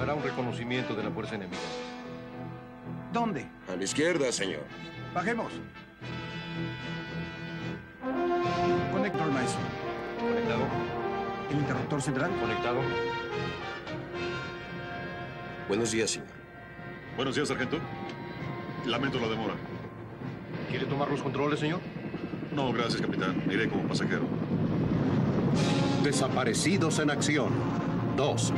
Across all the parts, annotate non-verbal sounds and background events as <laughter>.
Hará un reconocimiento de la fuerza enemiga. ¿Dónde? A la izquierda, señor. Bajemos. Conector Mason. ¿Conectado? ¿El interruptor central? ¿Conectado? Buenos días, señor. Buenos días, sargento. Lamento la demora. ¿Quiere tomar los controles, señor? No, gracias, capitán. Iré como pasajero. Desaparecidos en acción. 2.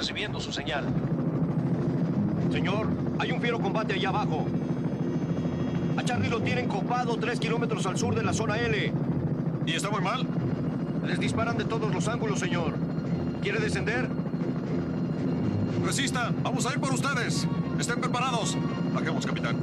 Recibiendo su señal. Señor, hay un fiero combate allá abajo. A Charlie lo tienen copado tres kilómetros al sur de la zona L. ¿Y está muy mal? Les disparan de todos los ángulos, señor. ¿Quiere descender? Resista. Vamos a ir por ustedes. Estén preparados. Bajemos, capitán.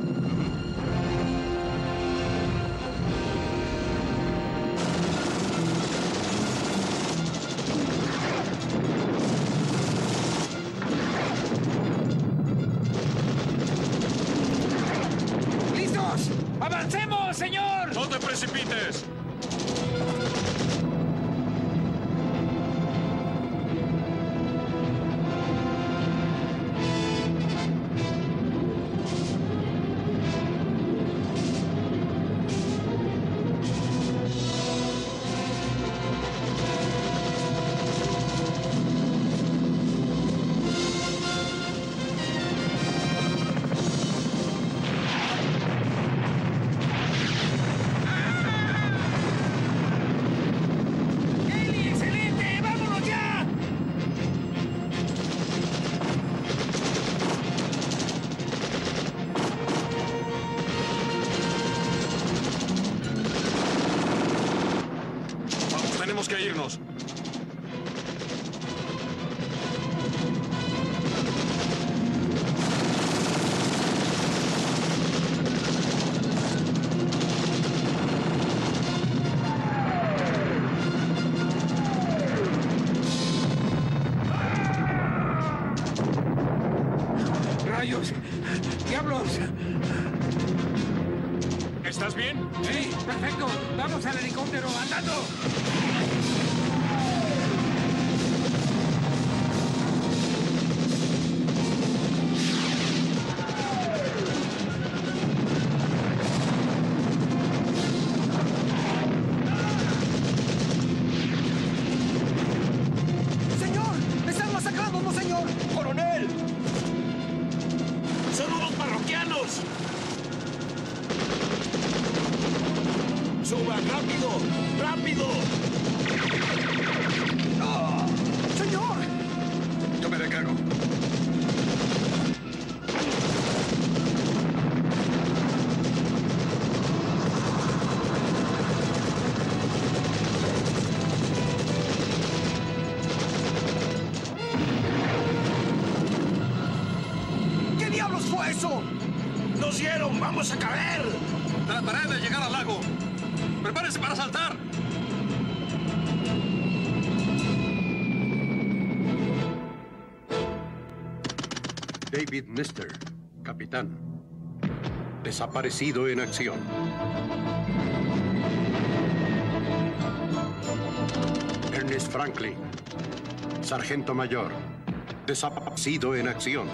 ¡Rayos! ¡Diablos! ¿Estás bien? ¡Sí! ¡Perfecto! ¡Vamos al helicóptero! ¡Andando! Desaparecido en acción. Ernest Franklin, sargento mayor. Desaparecido en acción.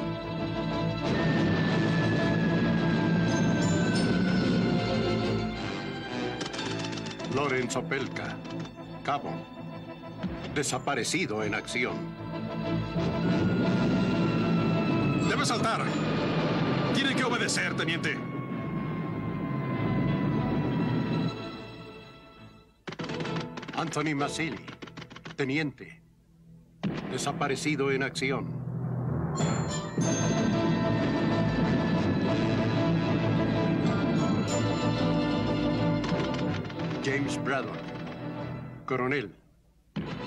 Lorenzo Pelka, cabo. Desaparecido en acción. Debe saltar. Tiene que obedecer, teniente. Anthony Massili, teniente. Desaparecido en acción. James Braddock, coronel,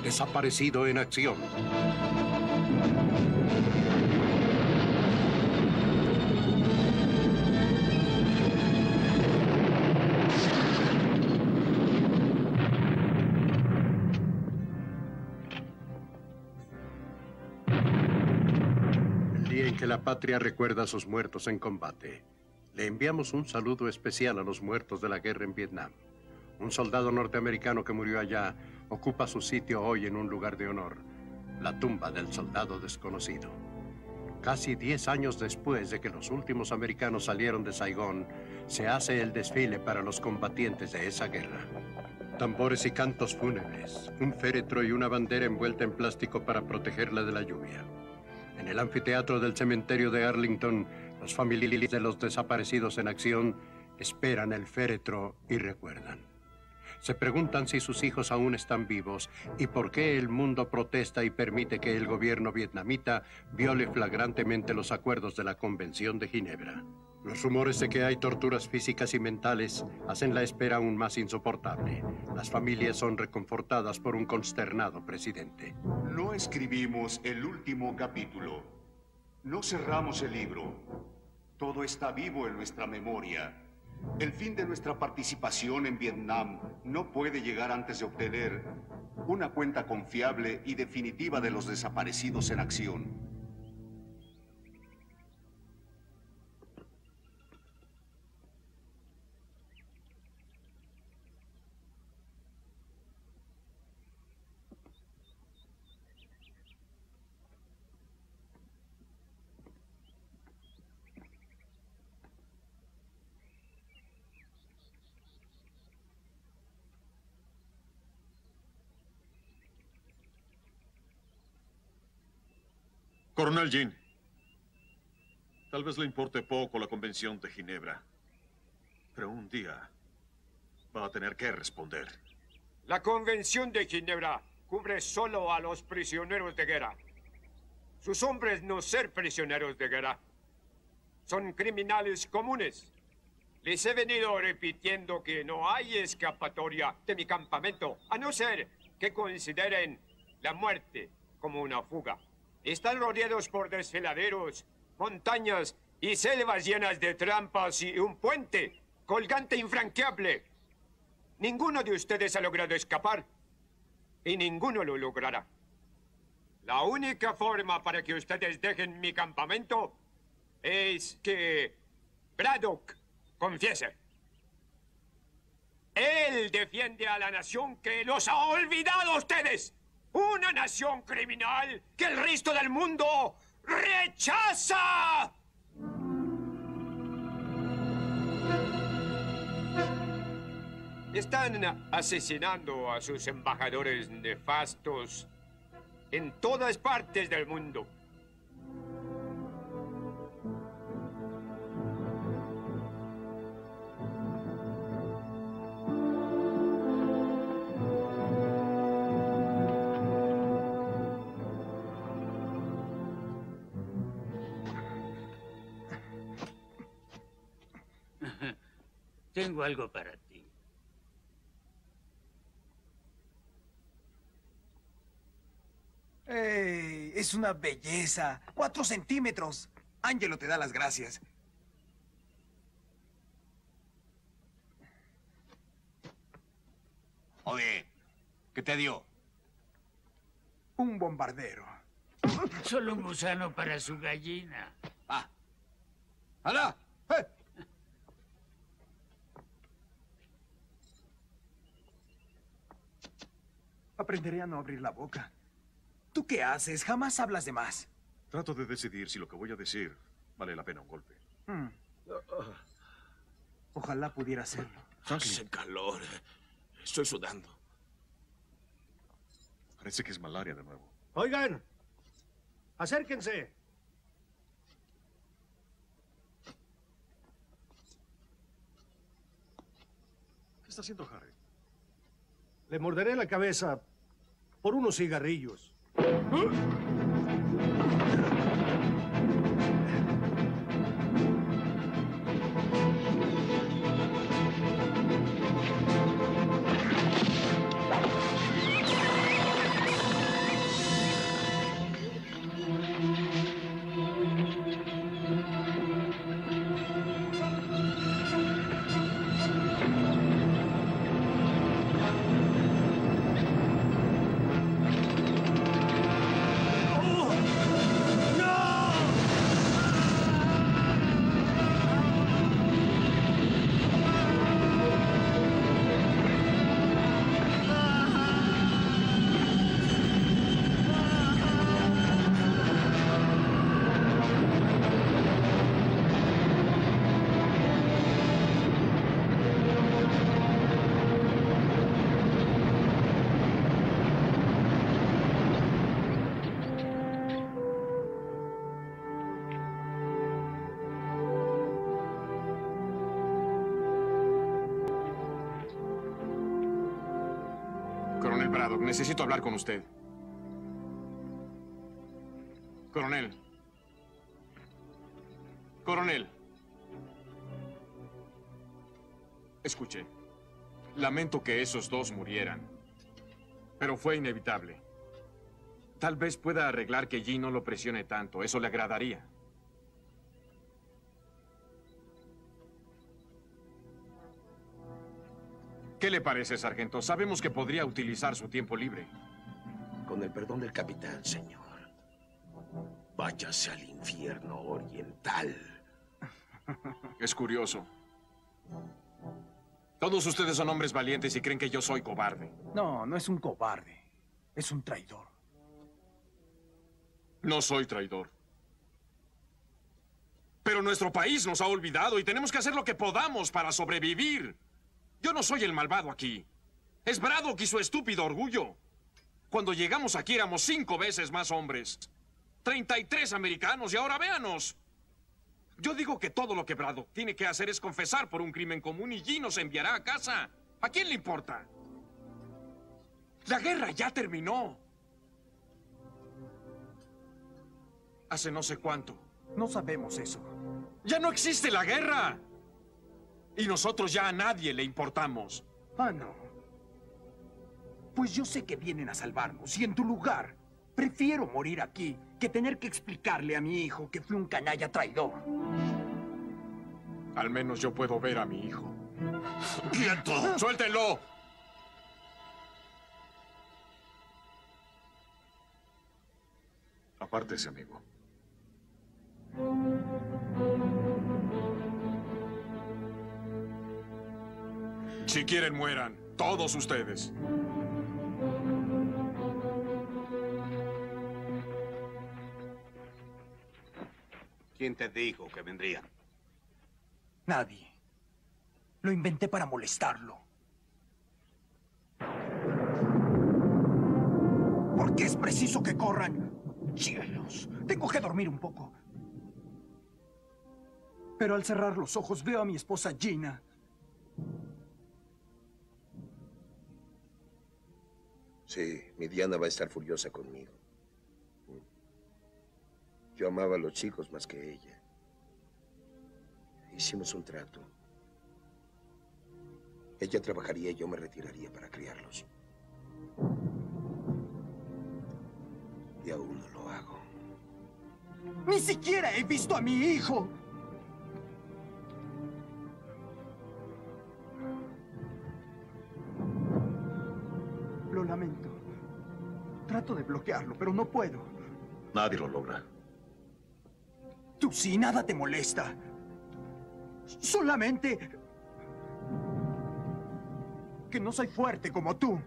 desaparecido en acción. La patria recuerda a sus muertos en combate, le enviamos un saludo especial a los muertos de la guerra en Vietnam. Un soldado norteamericano que murió allá ocupa su sitio hoy en un lugar de honor, la tumba del soldado desconocido. Casi 10 años después de que los últimos americanos salieron de Saigón, se hace el desfile para los combatientes de esa guerra. Tambores y cantos fúnebres, un féretro y una bandera envuelta en plástico para protegerla de la lluvia. En el anfiteatro del cementerio de Arlington, los familiares de los desaparecidos en acción esperan el féretro y recuerdan. Se preguntan si sus hijos aún están vivos y por qué el mundo protesta y permite que el gobierno vietnamita viole flagrantemente los acuerdos de la Convención de Ginebra. Los rumores de que hay torturas físicas y mentales hacen la espera aún más insoportable. Las familias son reconfortadas por un consternado presidente. No escribimos el último capítulo. No cerramos el libro. Todo está vivo en nuestra memoria. El fin de nuestra participación en Vietnam no puede llegar antes de obtener una cuenta confiable y definitiva de los desaparecidos en acción. Coronel Jean, tal vez le importe poco la Convención de Ginebra, pero un día va a tener que responder. La Convención de Ginebra cubre solo a los prisioneros de guerra. Sus hombres no ser prisioneros de guerra. Son criminales comunes. Les he venido repitiendo que no hay escapatoria de mi campamento, a no ser que consideren la muerte como una fuga. Están rodeados por desfiladeros, montañas y selvas llenas de trampas y un puente colgante infranqueable. Ninguno de ustedes ha logrado escapar y ninguno lo logrará. La única forma para que ustedes dejen mi campamento es que Braddock confiese. Él defiende a la nación que los ha olvidado a ustedes. Una nación criminal que el resto del mundo rechaza. Están asesinando a sus embajadores nefastos en todas partes del mundo. Tengo algo para ti. ¡Ey! Es una belleza. Cuatro centímetros. Ángelo te da las gracias. Oye, ¿qué te dio? Un bombardero. Solo un gusano para su gallina. Ah. ¡Hala! ¡Eh! Aprenderé a no abrir la boca. ¿Tú qué haces? Jamás hablas de más. Trato de decidir si lo que voy a decir vale la pena un golpe. Hmm. Ojalá pudiera hacerlo. Hace calor. Estoy sudando. Parece que es malaria de nuevo. Oigan, acérquense. ¿Qué está haciendo Harry? Le morderé la cabeza por unos cigarrillos. Coronel necesito hablar con usted. Coronel. Coronel. Escuche. Lamento que esos dos murieran. Pero fue inevitable. Tal vez pueda arreglar que G no lo presione tanto. Eso le agradaría. ¿Qué le parece, sargento? Sabemos que podría utilizar su tiempo libre. Con el perdón del capitán, señor. Váyase al infierno oriental. <laughs> Es curioso. Todos ustedes son hombres valientes y creen que yo soy cobarde. No, no es un cobarde. Es un traidor. No soy traidor. Pero nuestro país nos ha olvidado y tenemos que hacer lo que podamos para sobrevivir. Yo no soy el malvado aquí. Es Braddock y su estúpido orgullo. Cuando llegamos aquí éramos cinco veces más hombres. 33 americanos y ahora véanos. Yo digo que todo lo que Braddock tiene que hacer es confesar por un crimen común y G nos enviará a casa. ¿A quién le importa? La guerra ya terminó. Hace no sé cuánto. No sabemos eso. Ya no existe la guerra. Y nosotros ya a nadie le importamos. Ah, no. Pues yo sé que vienen a salvarnos y en tu lugar prefiero morir aquí que tener que explicarle a mi hijo que fui un canalla traidor. Al menos yo puedo ver a mi hijo. ¡Quieto! ¡Suéltenlo! Apártese, amigo. Si quieren, mueran. Todos ustedes. ¿Quién te dijo que vendrían? Nadie. Lo inventé para molestarlo. ¿Por qué es preciso que corran? Cielos, tengo que dormir un poco. Pero al cerrar los ojos veo a mi esposa Gina. Sí, mi Diana va a estar furiosa conmigo. Yo amaba a los chicos más que ella. Hicimos un trato. Ella trabajaría y yo me retiraría para criarlos. Y aún no lo hago. Ni siquiera he visto a mi hijo. Lo lamento. Trato de bloquearlo, pero no puedo. Nadie lo logra. Tú sí, nada te molesta. Solamente... que no soy fuerte como tú.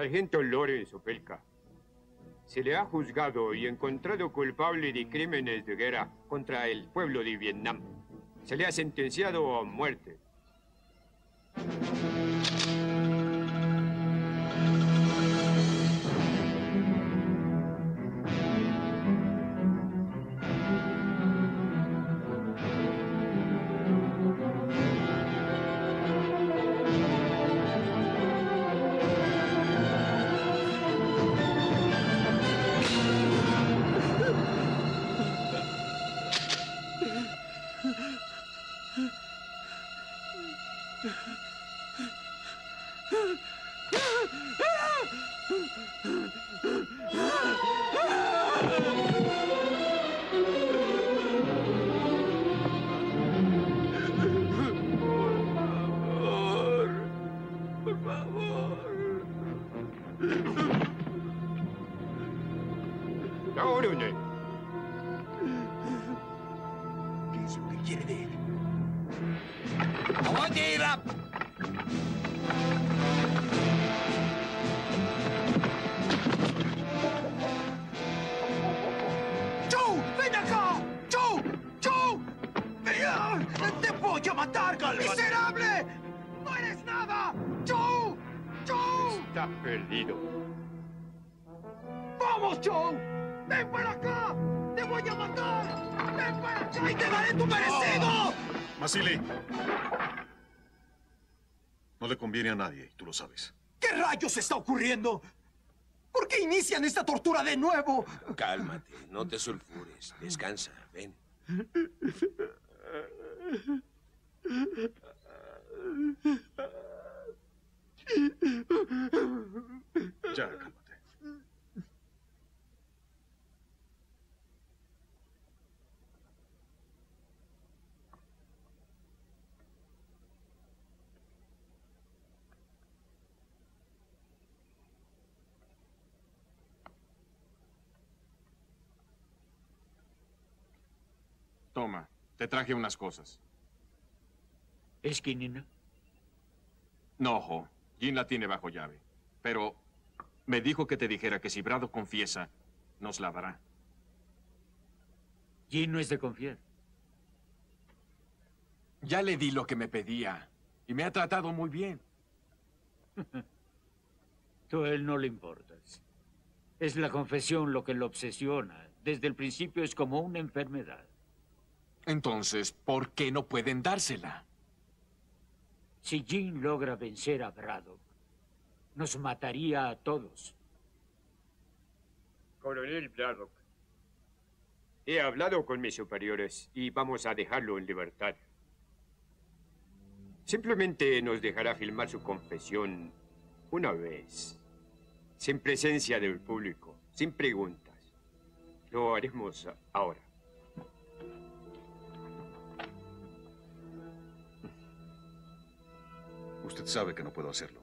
Sargento Lawrence Opelka, se le ha juzgado y encontrado culpable de crímenes de guerra contra el pueblo de Vietnam. Se le ha sentenciado a muerte. No le conviene a nadie, y tú lo sabes. ¿Qué rayos está ocurriendo? ¿Por qué inician esta tortura de nuevo? Cálmate, no te sulfures. Descansa, ven. Ya, cálmate. Toma, te traje unas cosas. ¿Es quinina? No, Jo. Jin la tiene bajo llave. Pero me dijo que te dijera que si Brado confiesa, nos la dará. Jin no es de confiar. Ya le di lo que me pedía. Y me ha tratado muy bien. <laughs> Tú a él no le importas. Es la confesión lo que lo obsesiona. Desde el principio es como una enfermedad. Entonces, ¿por qué no pueden dársela? Si Jin logra vencer a Braddock, nos mataría a todos. Coronel Braddock. He hablado con mis superiores y vamos a dejarlo en libertad. Simplemente nos dejará filmar su confesión una vez, sin presencia del público, sin preguntas. Lo haremos ahora. Usted sabe que no puedo hacerlo.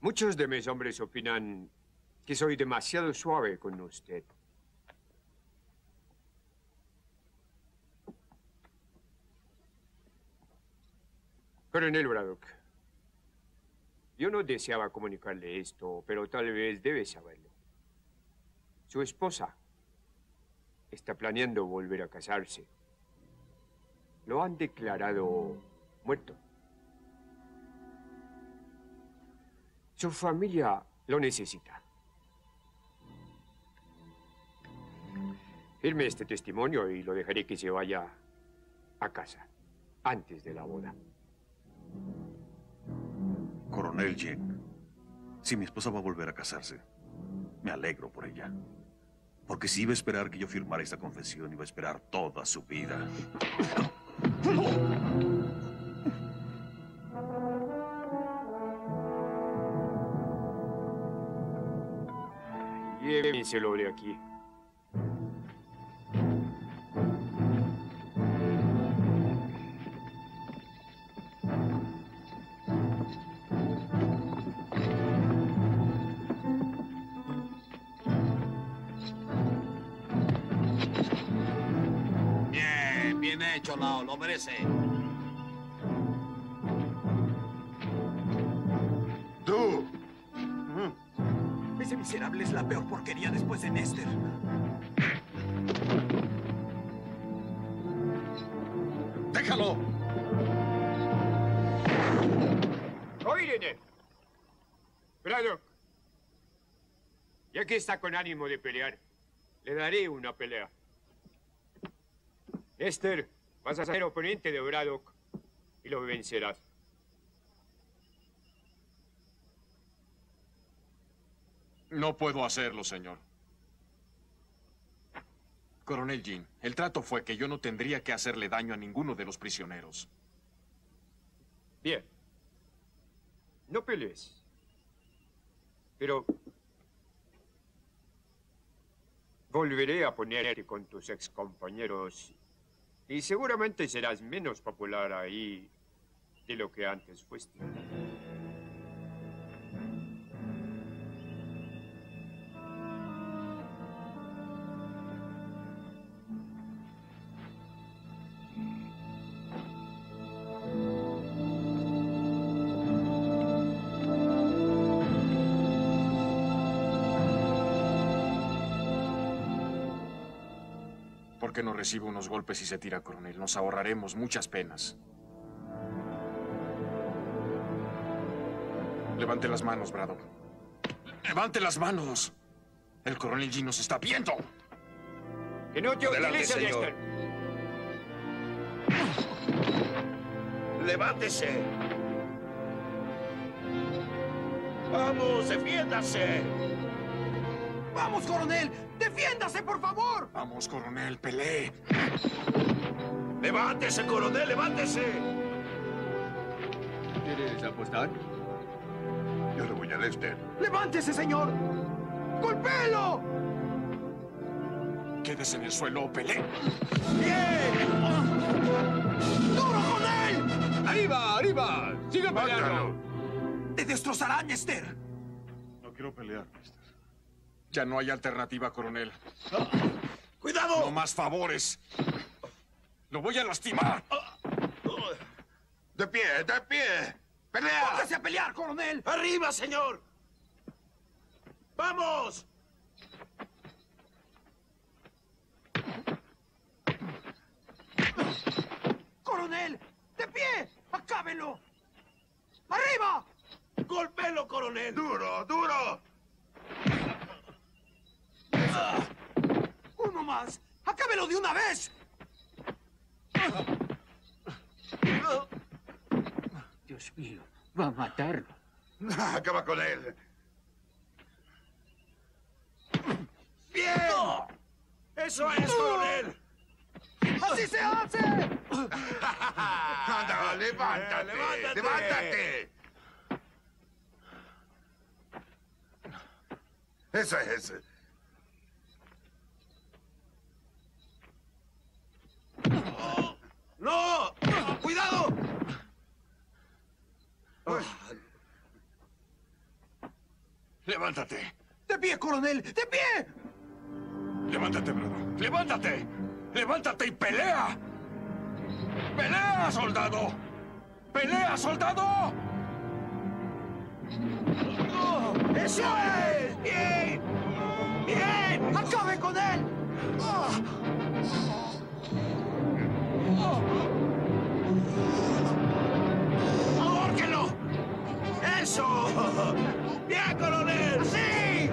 Muchos de mis hombres opinan que soy demasiado suave con usted. Coronel Braddock, yo no deseaba comunicarle esto, pero tal vez debe saberlo. Su esposa está planeando volver a casarse. Lo han declarado muerto. Su familia lo necesita. Firme este testimonio y lo dejaré que se vaya a casa antes de la boda. Coronel Jen, si mi esposa va a volver a casarse, me alegro por ella. Porque si iba a esperar que yo firmara esta confesión, iba a esperar toda su vida. Llévenselo de aquí. Lao, lo merece. ¡Tú! Ese miserable es la peor porquería después de Nester. ¡Déjalo! ¡Oírenme! Braddock, ya que está con ánimo de pelear, le daré una pelea. Esther, vas a ser oponente de Braddock y lo vencerás. No puedo hacerlo, señor. Coronel Jean, el trato fue que yo no tendría que hacerle daño a ninguno de los prisioneros. Bien. No pelees. Pero... Volveré a ponerte con tus excompañeros y seguramente serás menos popular ahí de lo que antes fuiste. ¿Por qué no recibe unos golpes y se tira, coronel? Nos ahorraremos muchas penas. Levante las manos, Brado. ¡Levante las manos! El coronel G nos está viendo. Que no te Adelante, utilice, señor. Lester. ¡Levántese! ¡Vamos, defiéndase! ¡Vamos, coronel! ¡Defiéndase, por favor! Vamos, coronel, pelee. ¡Levántese, coronel, levántese! ¿Quieres apostar? Yo le voy a Lester. ¡Levántese, señor! ¡Golpéelo! Quédese en el suelo pelee. ¡Duro con él! ¡Arriba, arriba! ¡Sigue peleando! ¡Te destrozarán, Esther! No quiero pelear, mister. Ya no hay alternativa, coronel. ¡Cuidado! No más favores. Lo voy a lastimar. ¡De pie, de pie! ¡Pelea! ¡Póngase a pelear, coronel! ¡Arriba, señor! ¡Vamos! ¡Coronel! ¡De pie! ¡Acábelo! ¡Arriba! ¡Golpelo, coronel! ¡Duro, duro! ¡Uno más! ¡Acábelo de una vez! Dios mío, va a matarlo. <laughs> Acaba con él. ¡Bien! ¡Eso es, coronel! ¡Así se hace! ¡Anda, <laughs> levántate! levántate. ¡Levántate! Eso es. ¡No! ¡Cuidado! Levántate. ¡De pie, coronel! ¡De pie! Levántate, Brado. Levántate. Levántate y pelea. ¡Pelea, soldado! ¡Pelea, soldado! ¡Eso es! ¡Bien! ¡Bien! ¡Acabe con él! ¡Ahórquelo! ¡Eso! ¡Bien, coronel! ¡Sí!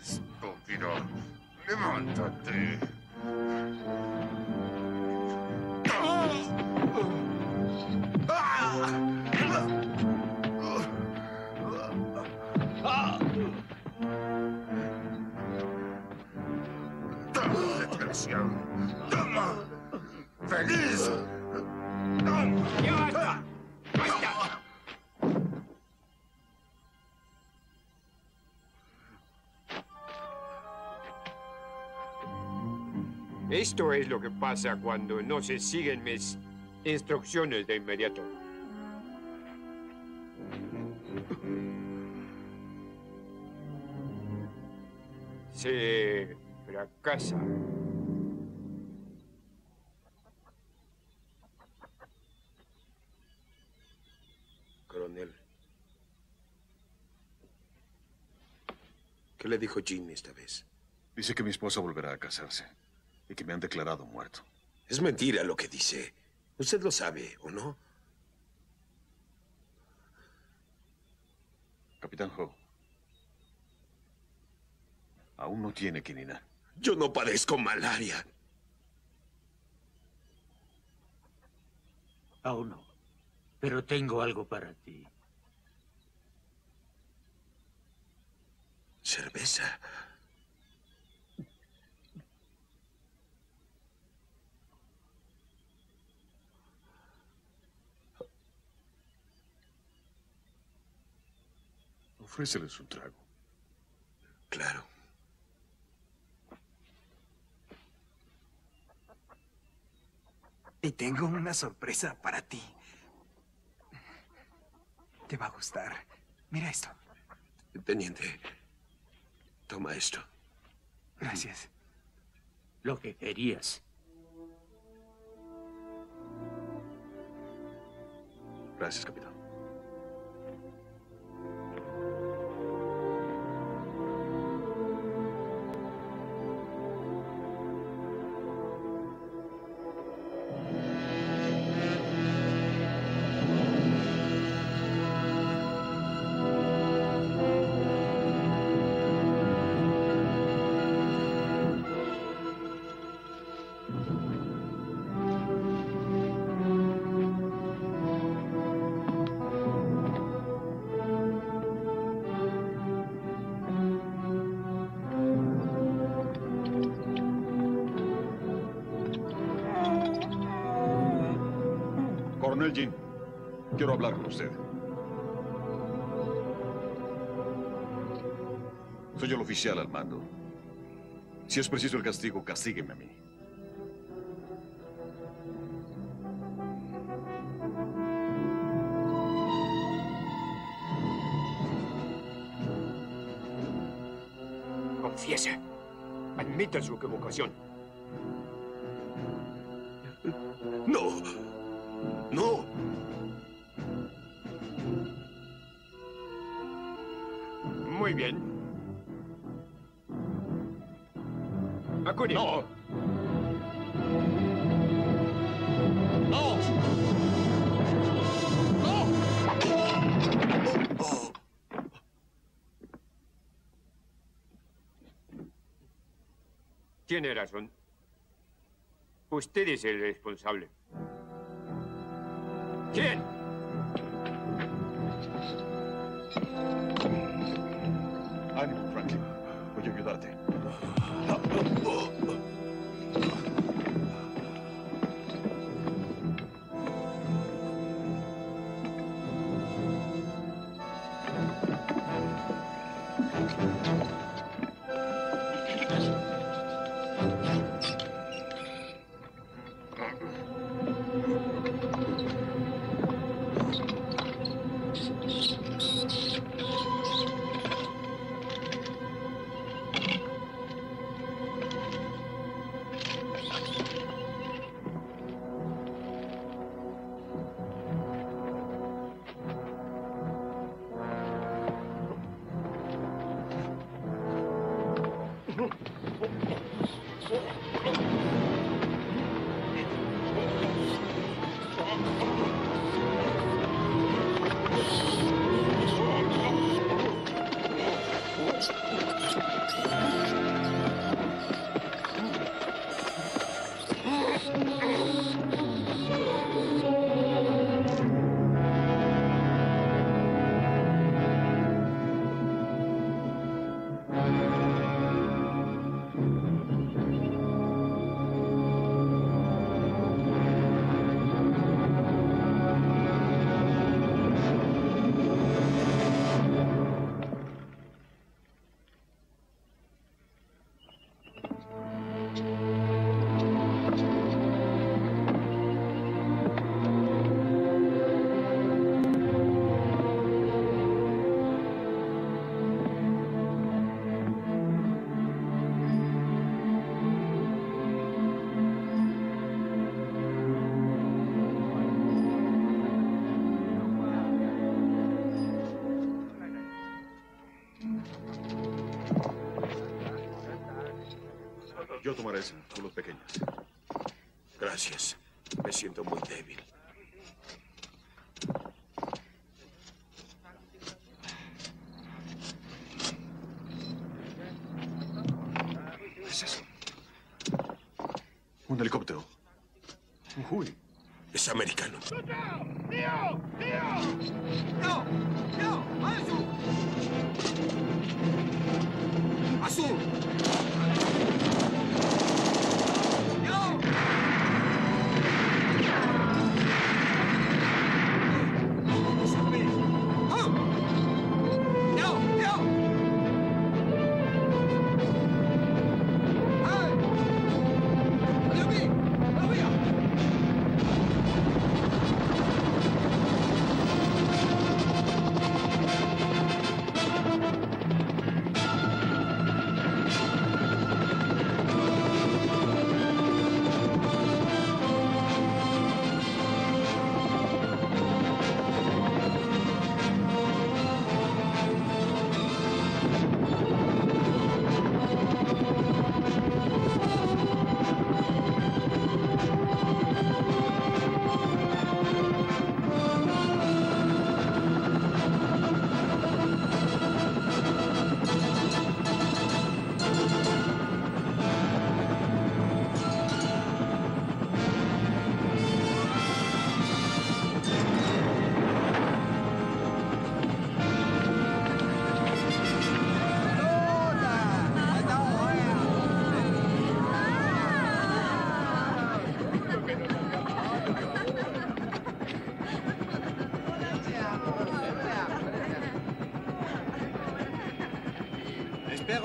Estúpido. Levántate. Esto es lo que pasa cuando no se siguen mis instrucciones de inmediato. Se fracasa. Coronel. ¿Qué le dijo Jean esta vez? Dice que mi esposa volverá a casarse y que me han declarado muerto. Es mentira lo que dice. Usted lo sabe, ¿o no? Capitán Ho. Aún no tiene quinina. Yo no padezco malaria. Aún no. Pero tengo algo para ti. Cerveza. Ofréceles un trago. Claro. Y tengo una sorpresa para ti. Te va a gustar. Mira esto. Teniente, toma esto. Gracias. Lo que querías. Gracias, capitán. Con usted. Soy el oficial al mando. Si es preciso el castigo, castígueme a mí. Confiese. Admita su equivocación. Tiene razón. Usted es el responsable. ¿Quién? Ánimo, Franklin. Voy a ayudarte. Yo tomaré ese, tú los pequeños. Gracias. Me siento muy débil.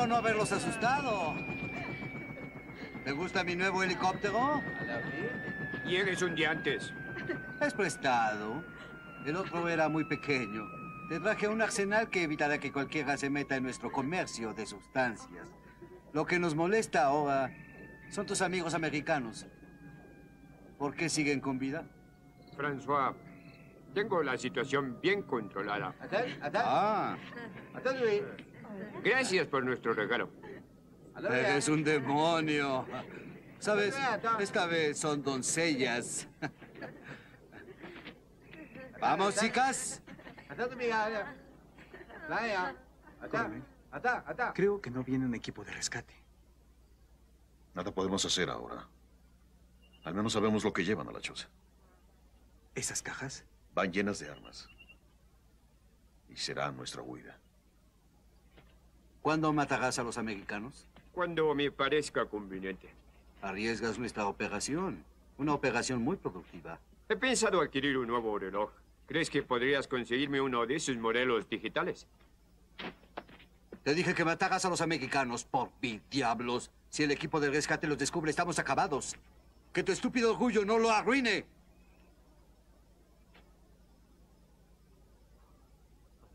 Espero no haberlos asustado. ¿Te gusta mi nuevo helicóptero? Llegues un día antes. Es prestado. El otro era muy pequeño. Te traje un arsenal que evitará que cualquiera se meta en nuestro comercio de sustancias. Lo que nos molesta ahora son tus amigos americanos. ¿Por qué siguen con vida? François, tengo la situación bien controlada. Ah, Gracias por nuestro regalo. eres un demonio. ¿Sabes? Esta vez son doncellas. Vamos, chicas. Creo que no viene un equipo de rescate. Nada podemos hacer ahora. Al menos sabemos lo que llevan a la choza. ¿Esas cajas? Van llenas de armas. Y será nuestra huida. ¿Cuándo matarás a los americanos? Cuando me parezca conveniente. Arriesgas nuestra operación. Una operación muy productiva. He pensado adquirir un nuevo reloj. ¿Crees que podrías conseguirme uno de esos modelos digitales? Te dije que mataras a los americanos por mil diablos. Si el equipo de rescate los descubre, estamos acabados. Que tu estúpido orgullo no lo arruine.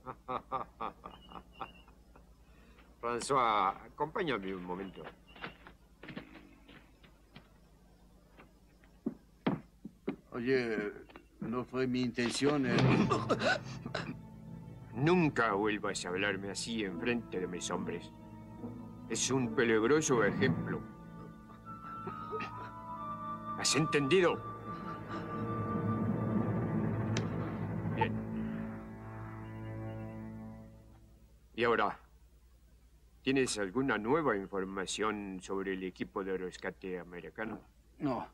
<laughs> François, acompáñame un momento. Oye, no fue mi intención. eh. <laughs> Nunca vuelvas a hablarme así en frente de mis hombres. Es un peligroso ejemplo. ¿Has entendido? Bien. Y ahora, ¿tienes alguna nueva información sobre el equipo de rescate americano? No,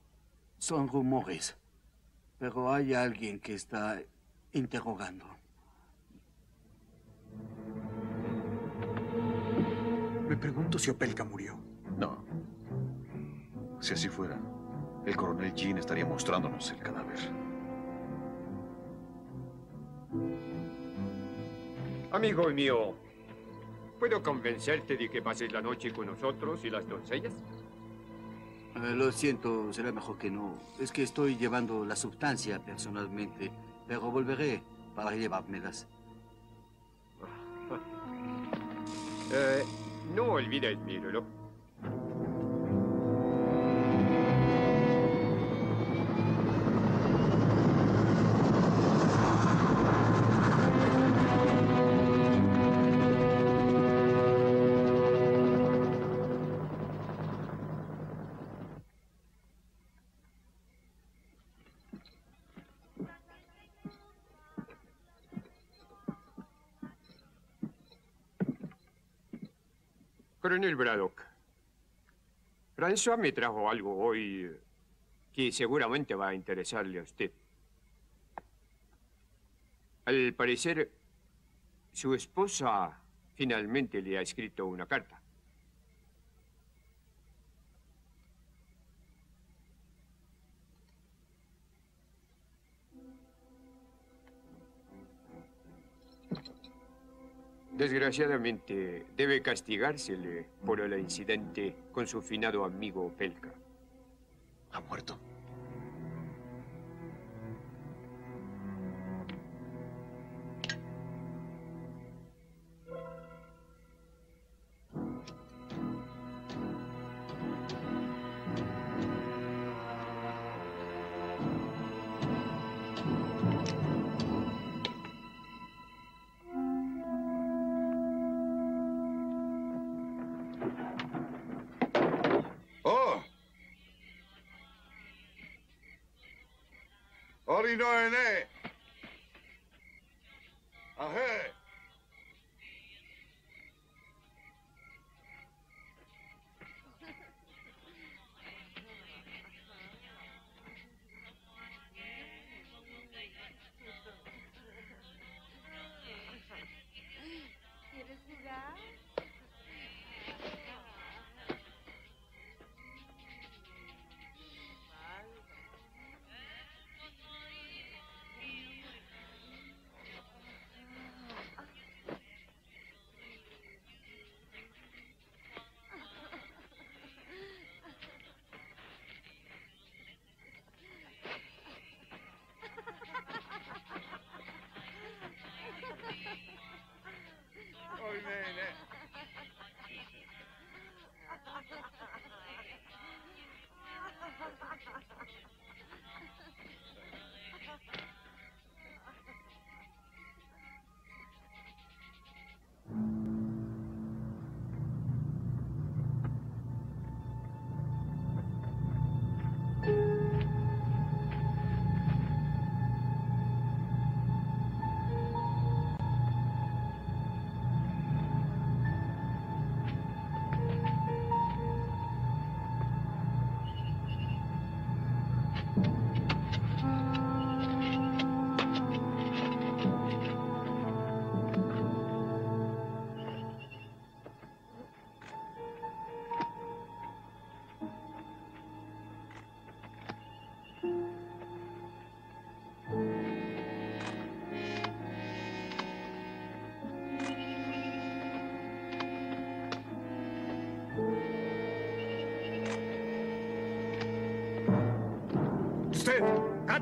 son rumores. Pero hay alguien que está interrogando. Me pregunto si Opelka murió. No. Si así fuera, el coronel Jean estaría mostrándonos el cadáver. Amigo mío, ¿puedo convencerte de que pases la noche con nosotros y las doncellas? Eh, lo siento, será mejor que no. Es que estoy llevando la sustancia personalmente, pero volveré para llevármelas. <laughs> Eh, no olvides mi reloj. Coronel Braddock, François me trajo algo hoy que seguramente va a interesarle a usted. Al parecer, su esposa finalmente le ha escrito una carta. Desgraciadamente, debe castigársele por el incidente con su finado amigo Pelka. ¿Ha muerto? do you?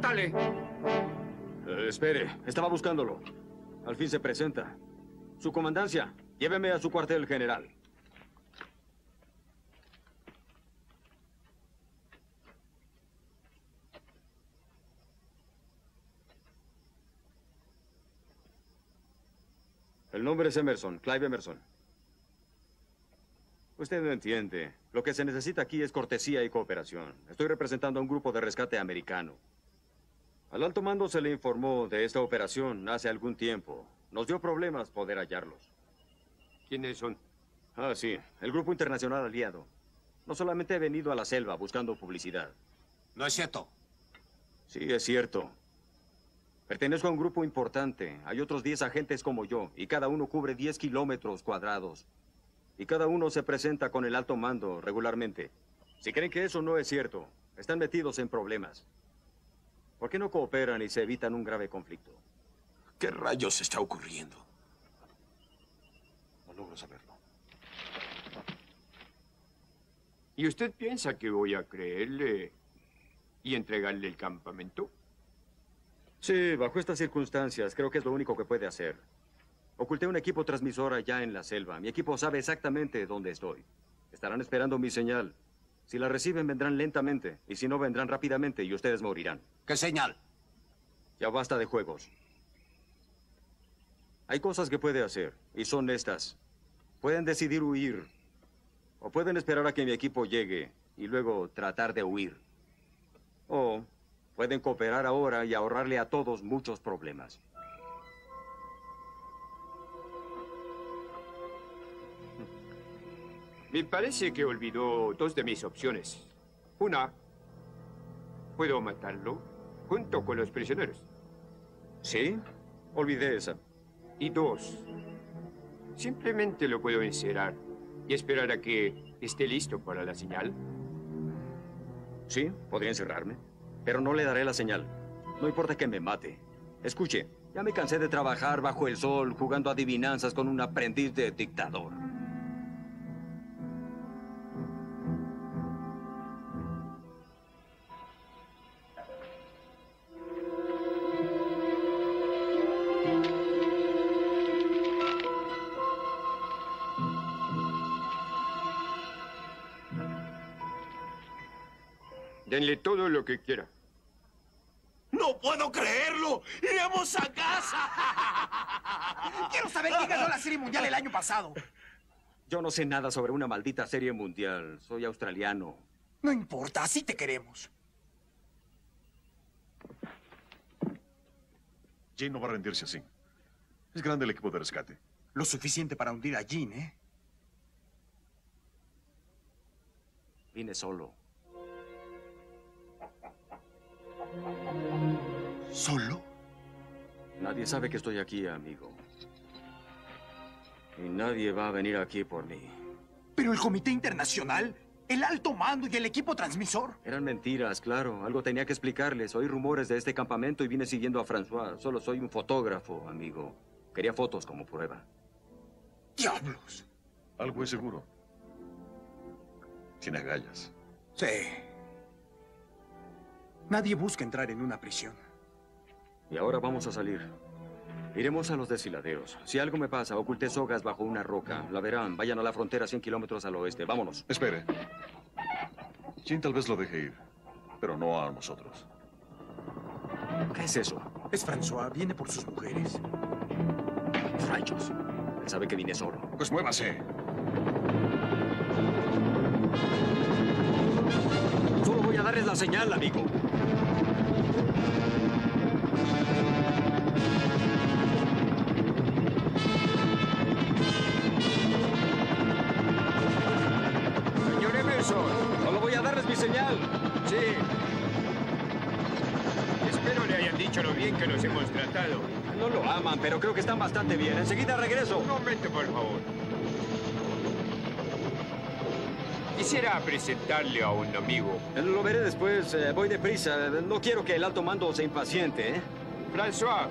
¡Cátale! Eh, espere, estaba buscándolo. Al fin se presenta. Su comandancia, lléveme a su cuartel general. El nombre es Emerson, Clive Emerson. Usted no entiende. Lo que se necesita aquí es cortesía y cooperación. Estoy representando a un grupo de rescate americano. Al alto mando se le informó de esta operación hace algún tiempo. Nos dio problemas poder hallarlos. ¿Quiénes son? Ah, sí. El Grupo Internacional Aliado. No solamente he venido a la selva buscando publicidad. No es cierto. Sí, es cierto. Pertenezco a un grupo importante. Hay otros 10 agentes como yo, y cada uno cubre 10 kilómetros cuadrados. Y cada uno se presenta con el alto mando regularmente. Si creen que eso no es cierto, están metidos en problemas. ¿Por qué no cooperan y se evitan un grave conflicto? ¿Qué rayos está ocurriendo? No logro saberlo. ¿Y usted piensa que voy a creerle y entregarle el campamento? Sí, bajo estas circunstancias, creo que es lo único que puede hacer. Oculté un equipo transmisor allá en la selva. Mi equipo sabe exactamente dónde estoy. Estarán esperando mi señal. Si la reciben, vendrán lentamente. Y si no, vendrán rápidamente y ustedes morirán. ¿Qué señal? Ya basta de juegos. Hay cosas que puede hacer, y son estas. Pueden decidir huir, o pueden esperar a que mi equipo llegue y luego tratar de huir. O pueden cooperar ahora y ahorrarle a todos muchos problemas. Me parece que olvidó dos de mis opciones. Una, puedo matarlo junto con los prisioneros. ¿Sí? Olvidé esa. Y dos, simplemente lo puedo encerrar y esperar a que esté listo para la señal. Sí, podría encerrarme, pero no le daré la señal. No importa que me mate. Escuche, ya me cansé de trabajar bajo el sol jugando adivinanzas con un aprendiz de dictador. Denle todo lo que quiera. ¡No puedo creerlo! ¡Iremos a casa! <laughs> Quiero saber quién ganó la Serie Mundial el año pasado. Yo no sé nada sobre una maldita serie mundial. Soy australiano. No importa, así te queremos. Jane no va a rendirse así. Es grande el equipo de rescate. Lo suficiente para hundir a Jean, ¿eh? Vine solo. ¿Solo? Nadie sabe que estoy aquí, amigo. Y nadie va a venir aquí por mí. Pero el Comité Internacional, el alto mando y el equipo transmisor. Eran mentiras, claro. Algo tenía que explicarles. Oí rumores de este campamento y vine siguiendo a François. Solo soy un fotógrafo, amigo. Quería fotos como prueba. ¡Diablos! Algo es seguro. Tiene agallas. Sí. Nadie busca entrar en una prisión. Y ahora vamos a salir. Iremos a los desfiladeros. Si algo me pasa, oculté sogas bajo una roca. La verán. Vayan a la frontera 100 kilómetros al oeste. Vámonos. Espere. Jane tal vez lo deje ir, pero no a nosotros. ¿Qué es eso? Es François. Viene por sus mujeres. Rayos. Él sabe que vine solo. Pues muévase. A darles la señal, amigo. Señor Emerson. Solo voy a darles mi señal. Sí. Espero le hayan dicho lo bien que los hemos tratado. No lo aman, pero creo que están bastante bien. Enseguida regreso. Un momento, por favor. Quisiera presentarle a un amigo. Lo veré después. Eh, voy deprisa. No quiero que el alto mando se impaciente, ¿eh? François.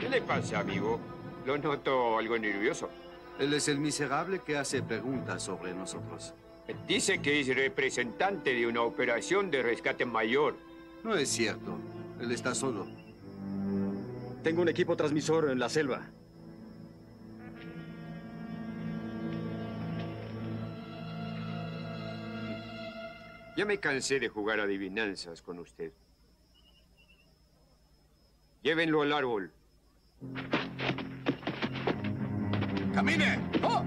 ¿Qué le pasa, amigo? Lo noto algo nervioso. Él es el miserable que hace preguntas sobre nosotros. Dice que es representante de una operación de rescate mayor. No es cierto. Él está solo. Tengo un equipo transmisor en la selva. Ya me cansé de jugar adivinanzas con usted. Llévenlo al árbol. ¡Camine! ¡Oh!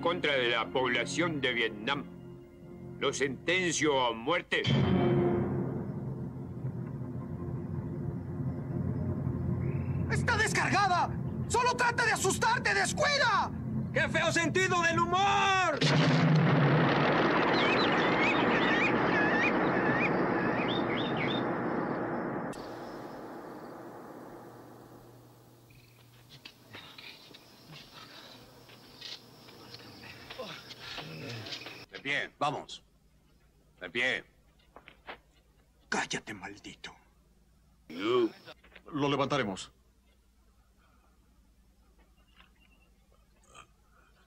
En contra de la población de Vietnam. Lo sentencio a muerte. ¡Está descargada! ¡Solo trata de asustarte! ¡Descuida! ¡Qué feo sentido del humor! De pie, vamos. De pie. Cállate, maldito. Lo levantaremos.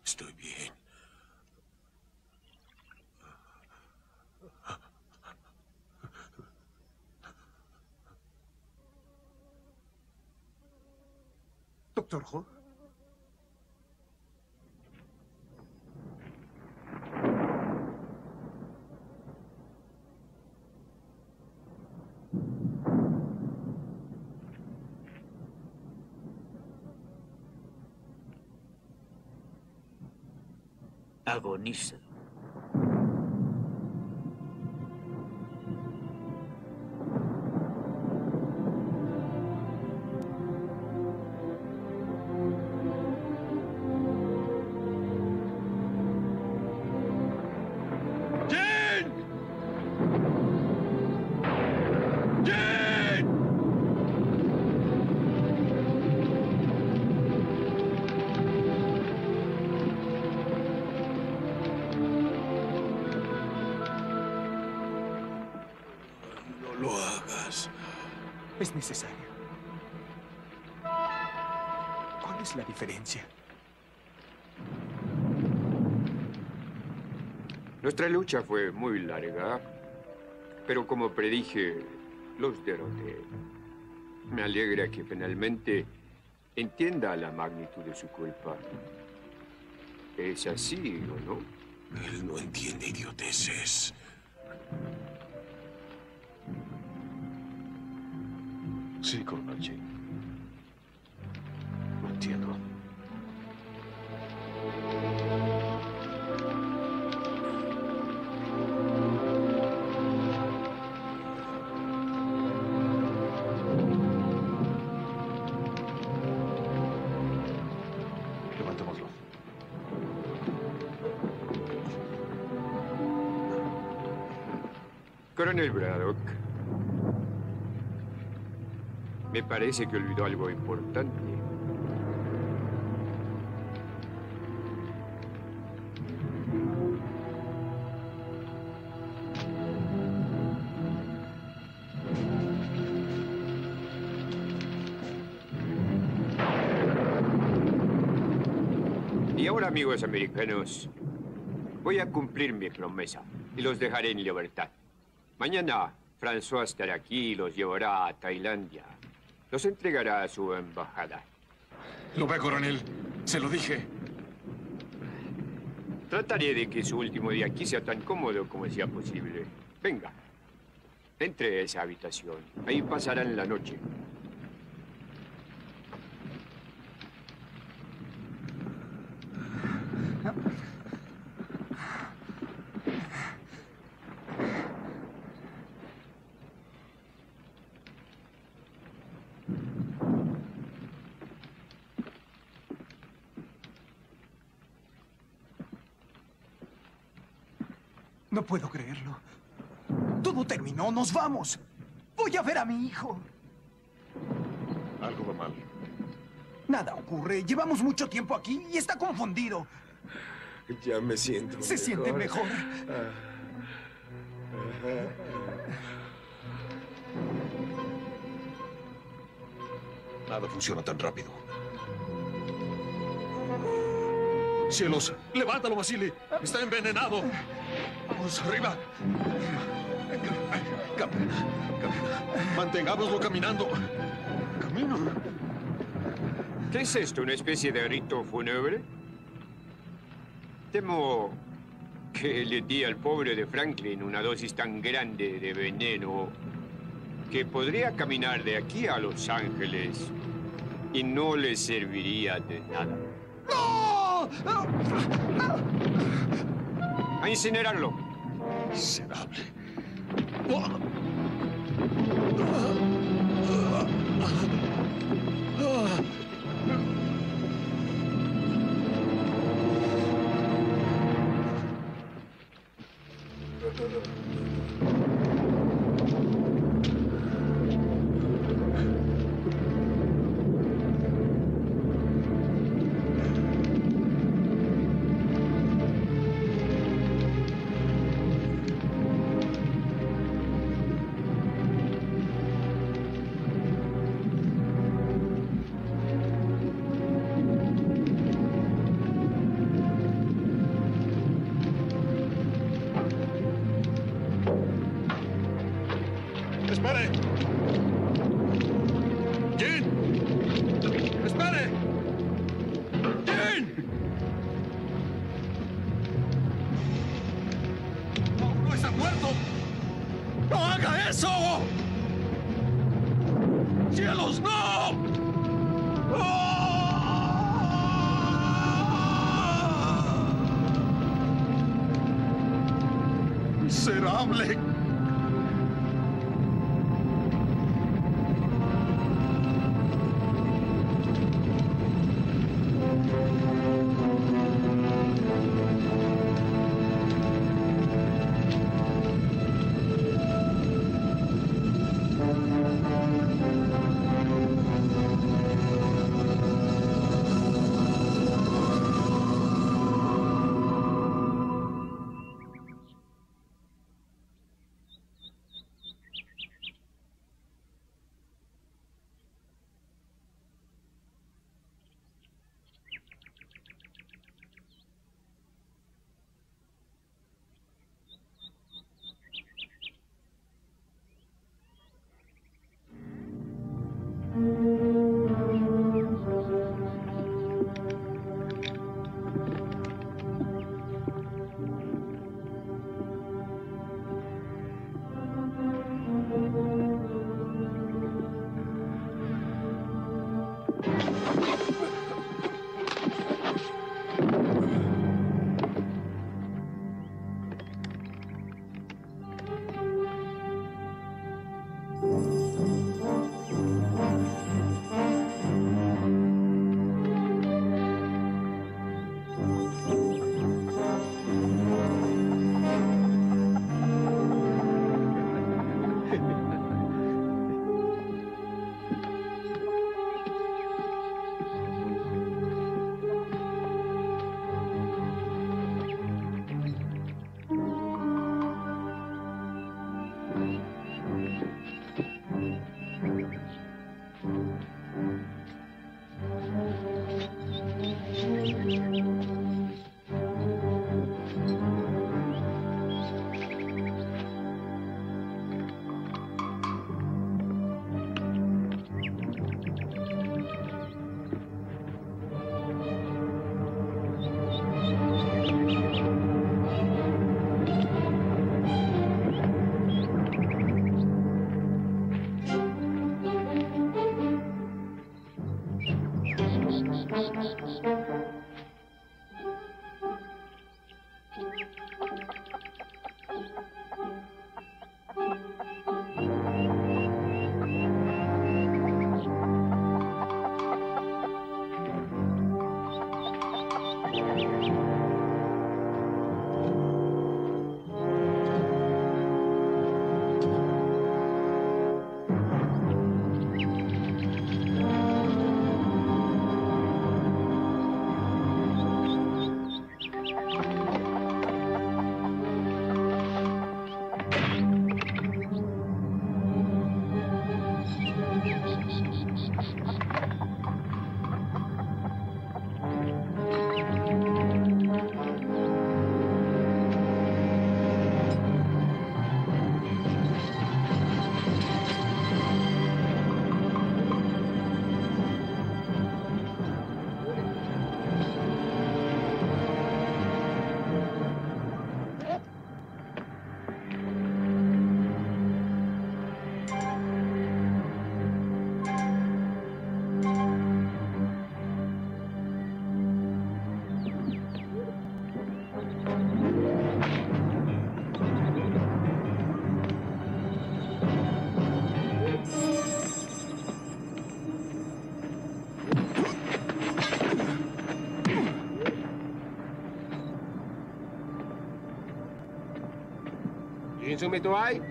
Estoy bien. Doctor Ho. Agoniza. Nuestra lucha fue muy larga, pero como predije, los derroté. Me alegra que finalmente entienda la magnitud de su culpa. ¿Es así o no? Él no entiende idioteces. Sí, Jake. Lo entiendo. Me parece que olvidó algo importante. Y ahora, amigos americanos, voy a cumplir mi promesa y los dejaré en libertad. Mañana François estará aquí y los llevará a Tailandia. Los entregará a su embajada. Lo ve, coronel. Se lo dije. Trataré de que su último día aquí sea tan cómodo como sea posible. Venga, entre a esa habitación. Ahí pasarán la noche. No puedo creerlo. Todo terminó, nos vamos. Voy a ver a mi hijo. Algo va mal. Nada ocurre. Llevamos mucho tiempo aquí y está confundido. Ya me siento Se siente mejor. Nada funciona tan rápido. Cielos, levántalo, Vasily. Está envenenado. Vamos, arriba. Camina, camina. Mantengámoslo caminando. Camino. ¿Qué es esto? ¿Una especie de rito fúnebre? Temo que le di al pobre de Franklin una dosis tan grande de veneno que podría caminar de aquí a Los Ángeles y no le serviría de nada. A incinerarlo. Miserable. ¡Espere! consumidor aí,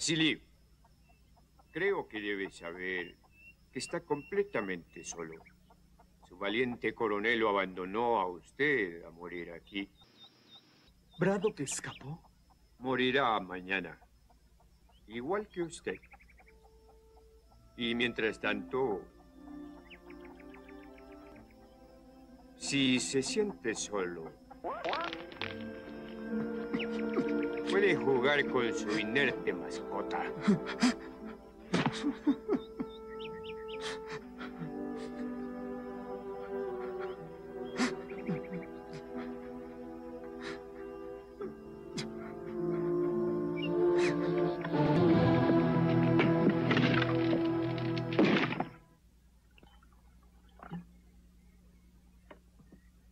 Vasily, creo que debe saber que está completamente solo. Su valiente coronel lo abandonó a usted a morir aquí. ¿Braddock escapó? Morirá mañana, igual que usted. Y mientras tanto, si se siente solo, puede jugar con su inerte mascota.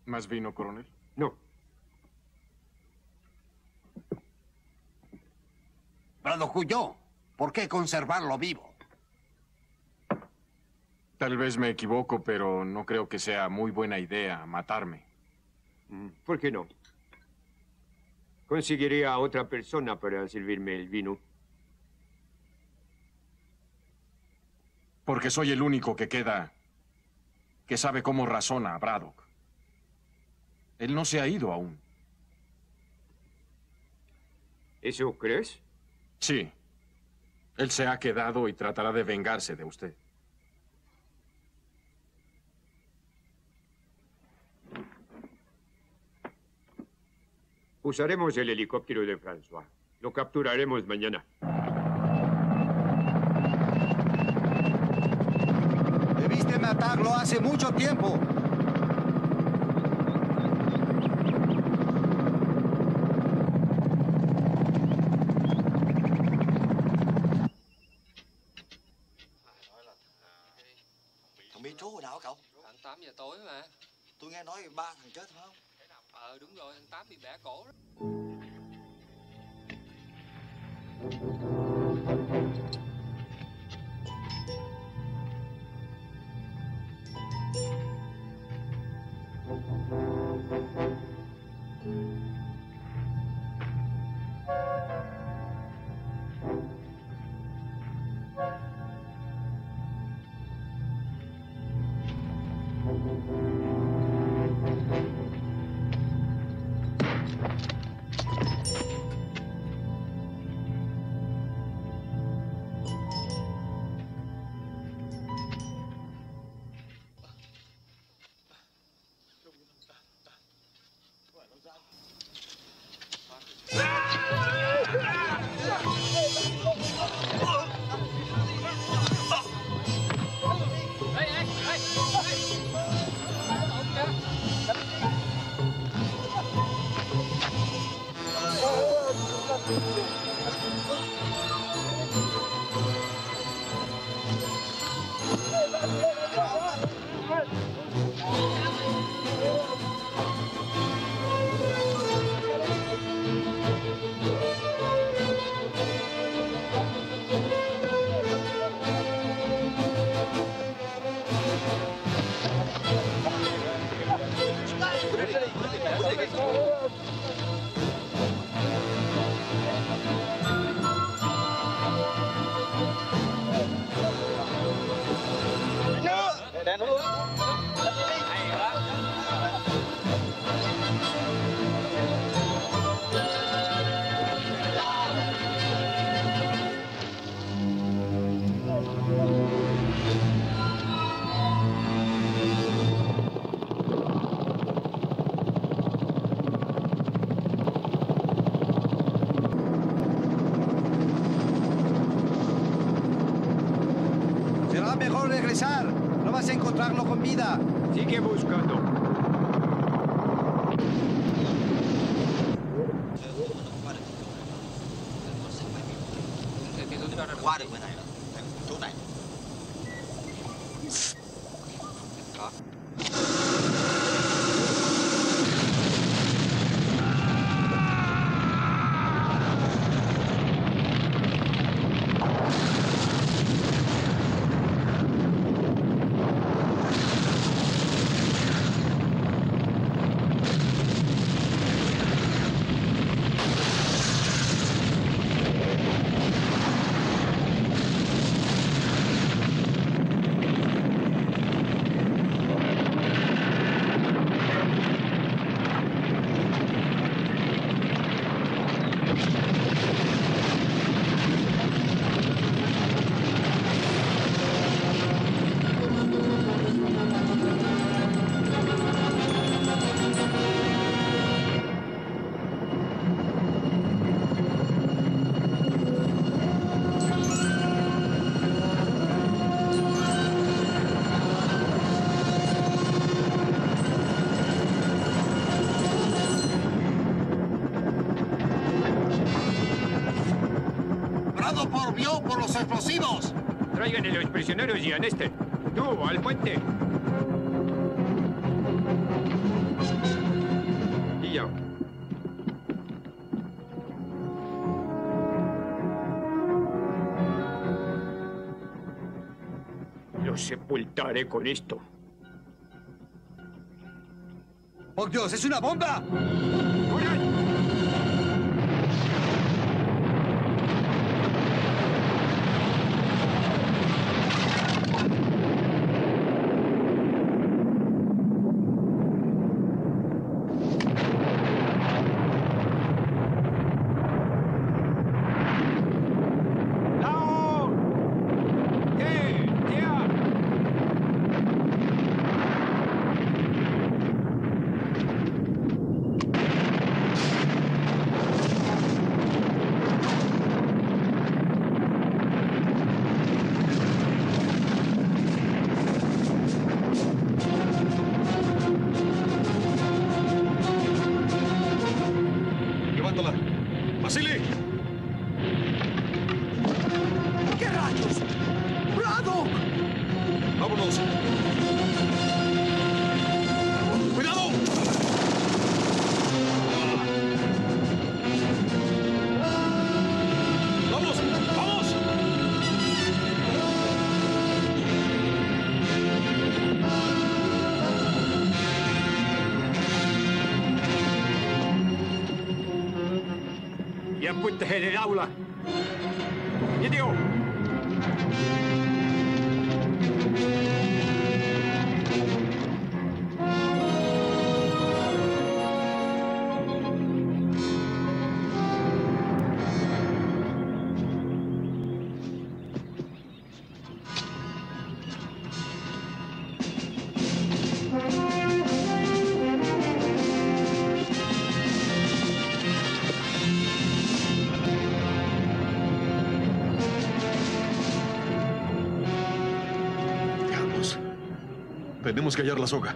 ¿Más vino, coronel? No. Huyó. ¿Por qué conservarlo vivo? Tal vez me equivoco, pero no creo que sea muy buena idea matarme. Mm, ¿Por qué no? Conseguiría a otra persona para servirme el vino. Porque soy el único que queda que sabe cómo razona Braddock. Él no se ha ido aún. ¿Eso crees? Sí. Él se ha quedado y tratará de vengarse de usted. Usaremos el helicóptero de François. Lo capturaremos mañana. Debiste matarlo hace mucho tiempo. 8 giờ tối mà. Tôi nghe nói ba thằng chết phải không? Ờ đúng rồi, thằng Tám bị bẻ cổ đó. Será A los prisioneros y a Néstor. Tú, al puente. Y yo. Los sepultaré con esto. ¡Por Dios, es una bomba! Que hallar la soga.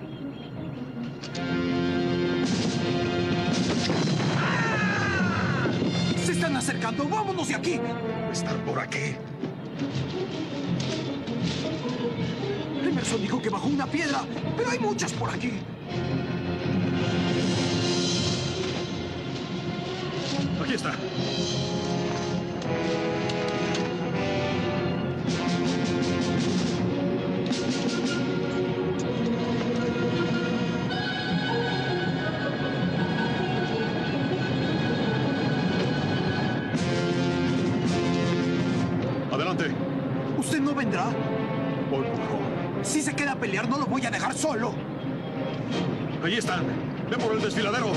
¡Se están acercando! ¡Vámonos de aquí! ¿Estar por aquí? Emerson dijo que bajó una piedra, pero hay muchas por aquí. Aquí está. Solo. Allí están. Ven por el desfiladero.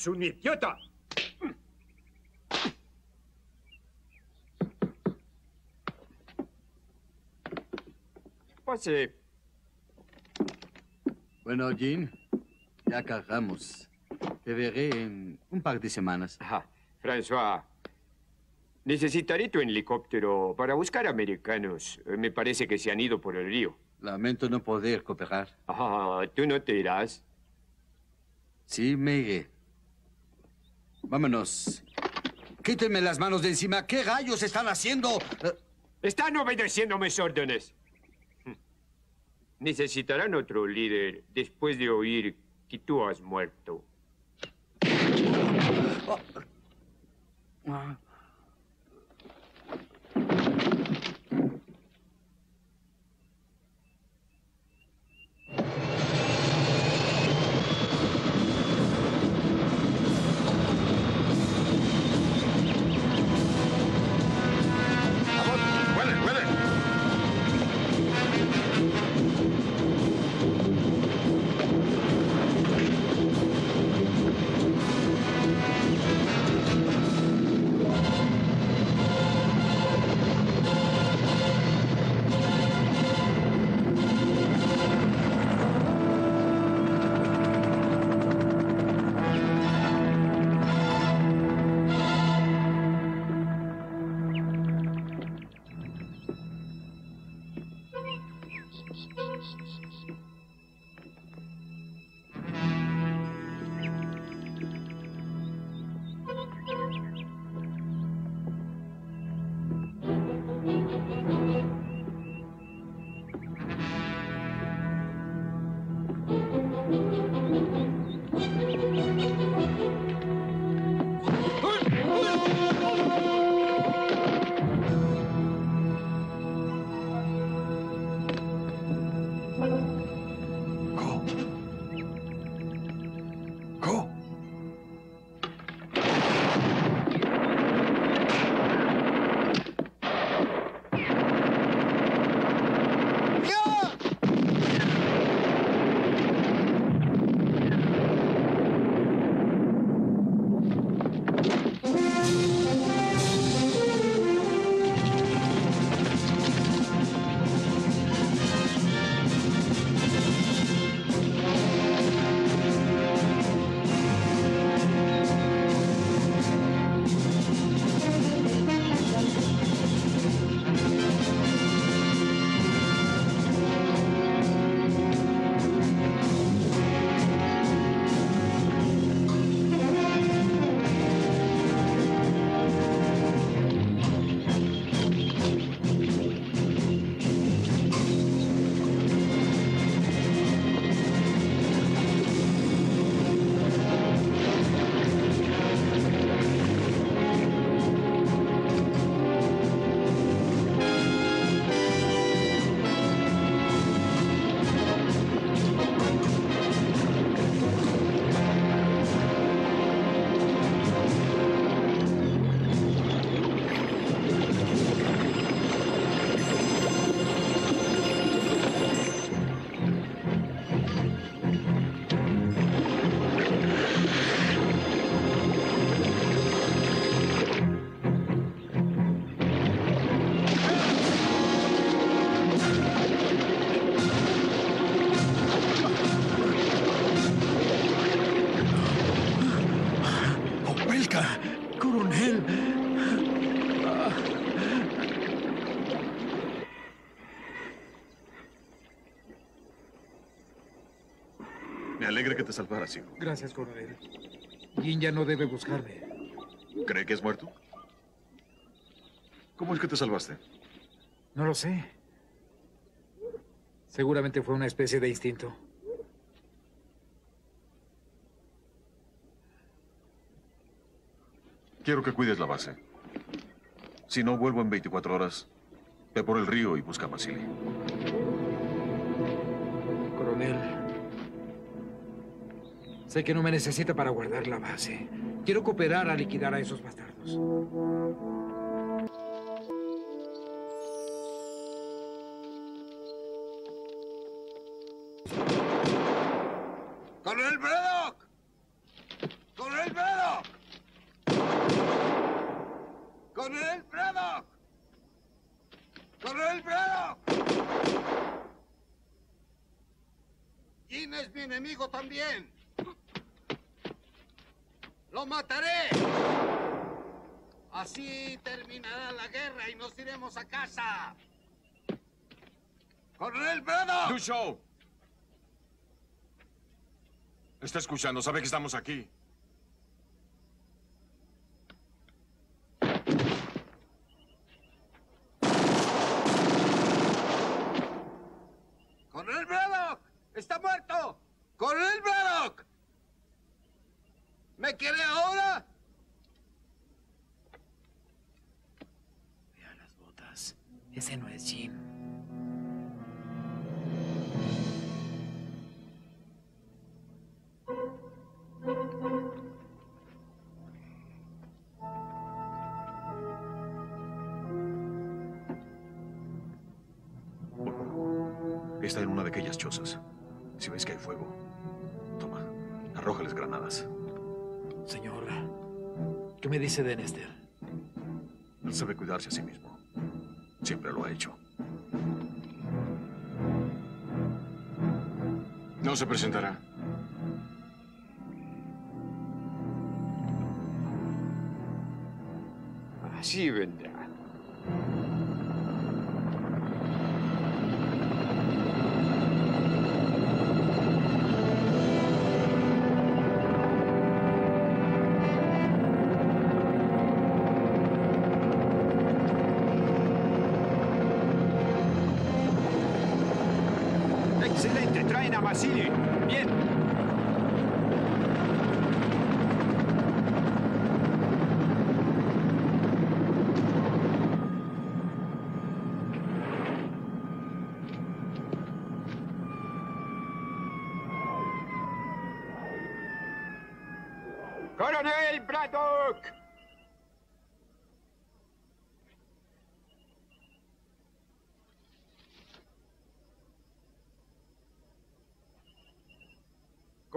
Es un idiota. Pase. Bueno, Jean, ya cargamos. Te veré en un par de semanas. Ajá. François, necesitaré tu helicóptero para buscar americanos. Eh, Me parece que se han ido por el río. Lamento no poder cooperar. Ajá, ¿tú no te irás? Sí, me iré. Vámonos. Quítenme las manos de encima. ¿Qué rayos están haciendo? Eh, Están obedeciendo mis órdenes. Necesitarán otro líder después de oír que tú has muerto. ah. Que te salvaras, hijo. Gracias, coronel. Jin ya no debe buscarme. ¿Cree que es muerto? ¿Cómo es que te salvaste? No lo sé. Seguramente fue una especie de instinto. Quiero que cuides la base. Si no vuelvo en 24 horas, ve por el río y busca a Vasily. Coronel. Sé que no me necesita para guardar la base. Quiero cooperar a liquidar a esos bastardos. Mataré! Así terminará la guerra y nos iremos a casa. ¡Coronel Braddock! ¡Du Está escuchando, sabe que estamos aquí. ¡Coronel Braddock! ¡Está muerto! ¡Coronel Braddock! ¿Me quiere ahora? Vea las botas. Ese no es Jim. Está en una de aquellas chozas. Si ves que hay fuego, toma, arrójales granadas. Señor, ¿qué me dice de Nester? Él sabe cuidarse a sí mismo. Siempre lo ha hecho. No se presentará. Así vendrá. Masili. Bien. ¡Coronel Braddock!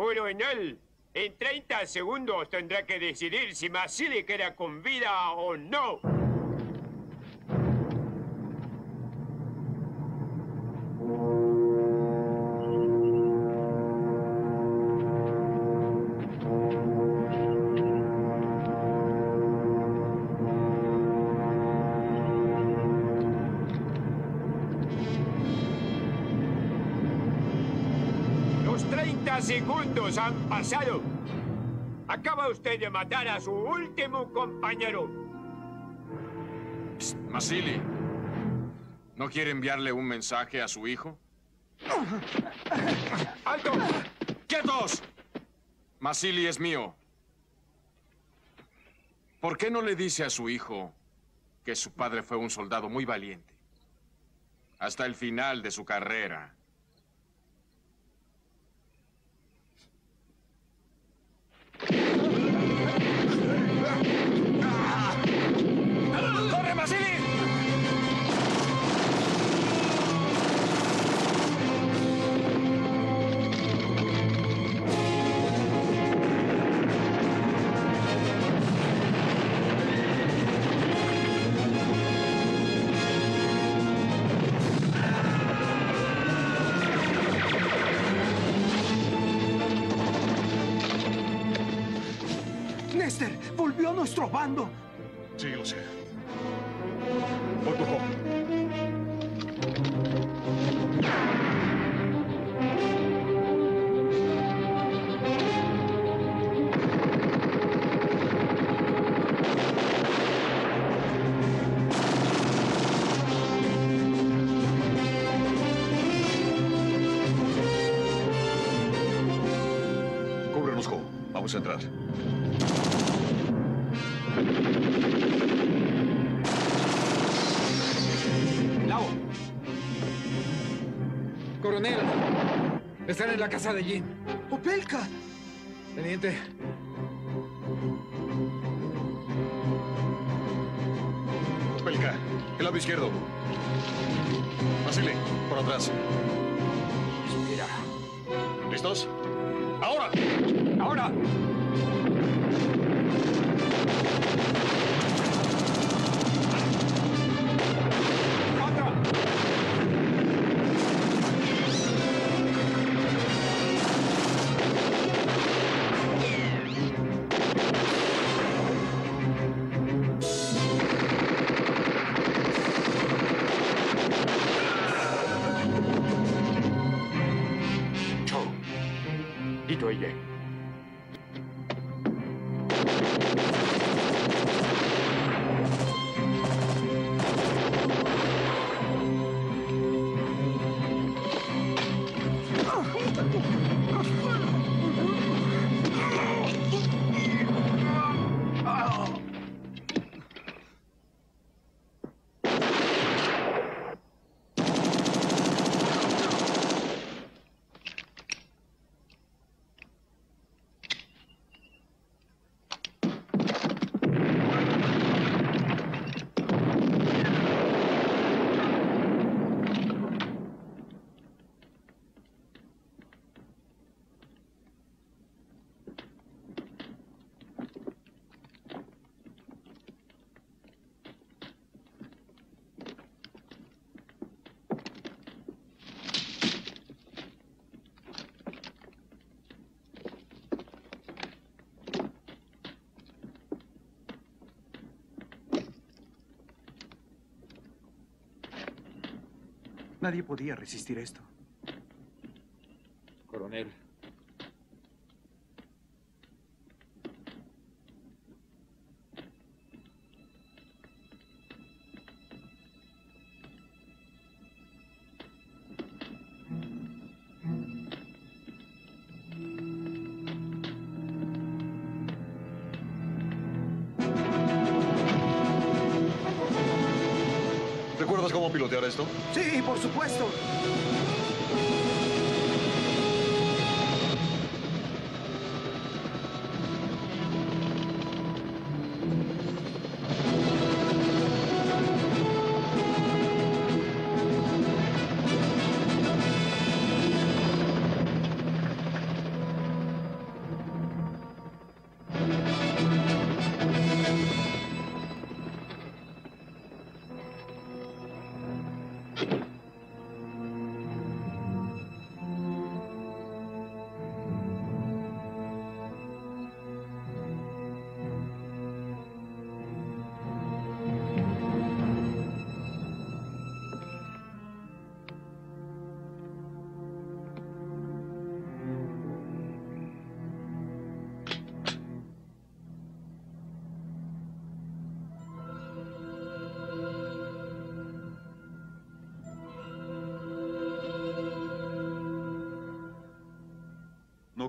Coronel, en 30 segundos tendrá que decidir si Masili queda con vida o no. Pasado. Acaba usted de matar a su último compañero. Masili, ¿no quiere enviarle un mensaje a su hijo? ¡Alto! ¡Quietos! Masili es mío. ¿Por qué no le dice a su hijo que su padre fue un soldado muy valiente? Hasta el final de su carrera. Volvió nuestro bando. Sí, lo sé. Lao. Coronel, están en la casa de Jin. ¡Opelka! Teniente, Pelka, el lado izquierdo. Basile, por atrás. Mira. ¿Listos? ¡Ahora! ¡Ahora! ハハハハ! Nadie podía resistir esto. Pilotear esto? Sí, por supuesto.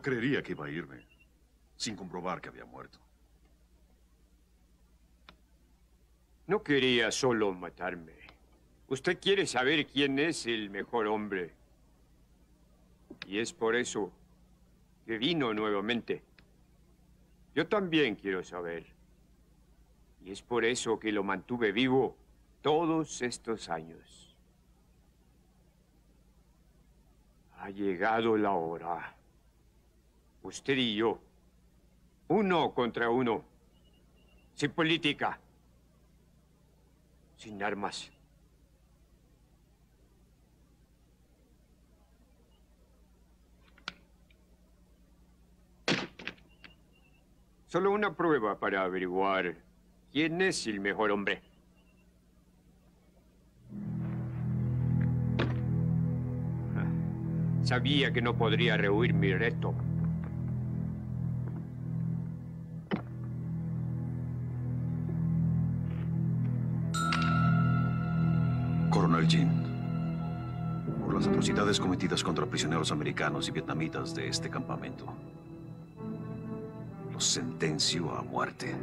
Creería que iba a irme sin comprobar que había muerto. No quería solo matarme. Usted quiere saber quién es el mejor hombre. Y es por eso que vino nuevamente. Yo también quiero saber. Y es por eso que lo mantuve vivo todos estos años. Ha llegado la hora. Usted y yo. Uno contra uno. Sin política. Sin armas. Solo una prueba para averiguar quién es el mejor hombre. Sabía que no podría rehuir mi reto. Por las atrocidades cometidas contra prisioneros americanos y vietnamitas de este campamento, los sentencio a muerte.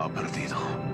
Ha perdido.